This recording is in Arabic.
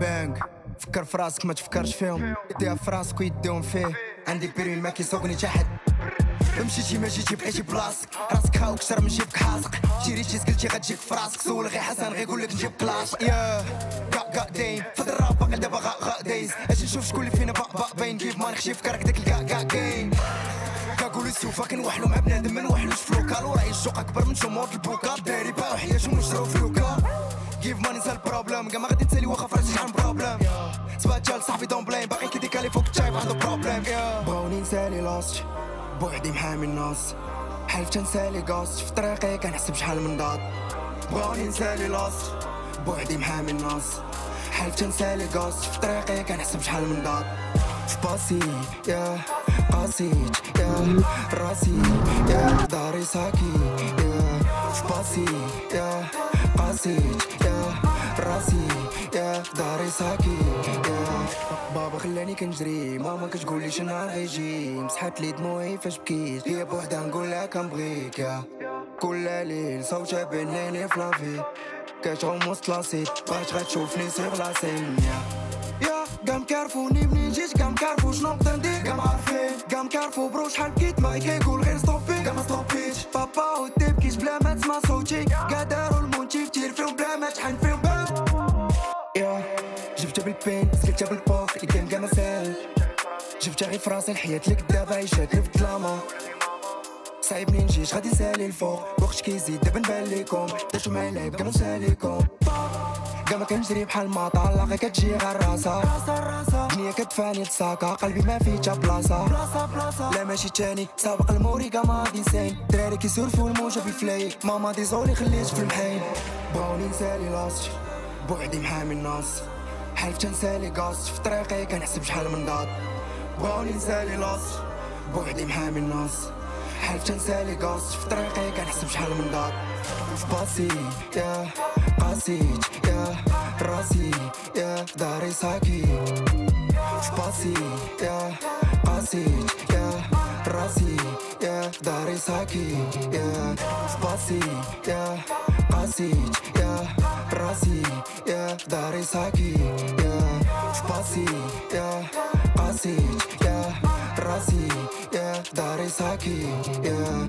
بانك فكر في راسك ما تفكرش فيهم يديها في راسك ويديهم فيه عندي بيرمي ما كيسوقني حتى حد مشيتي ما جيتي بقيتي بلاصتك راسك هاوك شر من جيبك حاسق جيريتي سكلتي غتجيك في راسك سول غي حسن غي يقولك نجيب كلاش يا كا كا دايم فهاد الراب باقي دابا غا غا دايز أجي نشوف شكون اللي فينا با با باين كيف ما نخشي في كارك داك الكا كا جيم كنقول السوفا كنوحلو مع بنادم ما نوحلوش فلوكا راه الشوق اكبر من جمهور البوكا داري باو حياتو مشرو فلوكا كيف ما ننسى البروبليم كاع ما غادي تسالي واخا فراسي شحال بروبليم سبات صاحبي دون بلين باقي كيديكالي فوق التايب عنده بروبليم بغاوني نسالي لاست بوحدي محامي الناس حلفت نسالي قاص في طريقي كنحسب شحال من ضاد بغاوني نسالي لاست بوحدي محامي الناس حلفت نسالي قاص في طريقي كنحسب شحال من ضاد باسي يا قاسيت يا راسي يا داري ساكي يا باسي يا قاسيت راسي يا داري ساكي يا بابا خلاني كنجري ماما كتقولي شنهار غيجي مسحت لي دموعي فاش بكيت هي بوحدها نقول لها كنبغيك يا كل ليل صوتها بين في لافي كتغمس لاسيت بغات غتشوفني سيغ لا سين يا قام كارفوني منين جيت قام كارفو شنو نقدر ندير قام عارفين قام كارفو برو شحال بكيت ما كيقول غير ستوبي قام ما ستوبيش بابا ودي بكيت بلا ما تسمع صوتي قاع يا جبتها بالبين سكتها بالبوك الجيم كاع ما ساهل جبتها غير فراسي الحياة لك دابا عيشاتني في الظلامة. صعيب منين جيت غادي نسالي الفوق. وقت كيزيد دابا نبان ليكم. درتو معايا لعب كاع نساليكم كاع ما كنجري بحال ما طالقة كتجي غير راسها دنيا كتفاني تساكا قلبي ما فيه تا بلاصة. لا ماشي تاني سابق الموري كاع ماضي نسين. دراري كيسولفو الموجة بالفلاي ماما ديزولي خليت في المحين بغاوني نسالي لاصتي. بوحدي محامي الناس. حلفت نسالي قاص في طريقي كنحسب شحال من ضاد بغاوني نسالي لاص بوحدي محامي الناس. حلفت نسالي قاص في طريقي كنحسب شحال من ضاد في باسي يا قاسيت يا راسي يا داري ساكي. في باسي يا قاسيت يا راسي يا داري ساكي. يا في باسي يا قاسيت يا راسي يا داري ساكي يا في باسي يا قاسيت يا راسي يا داري ساكي يا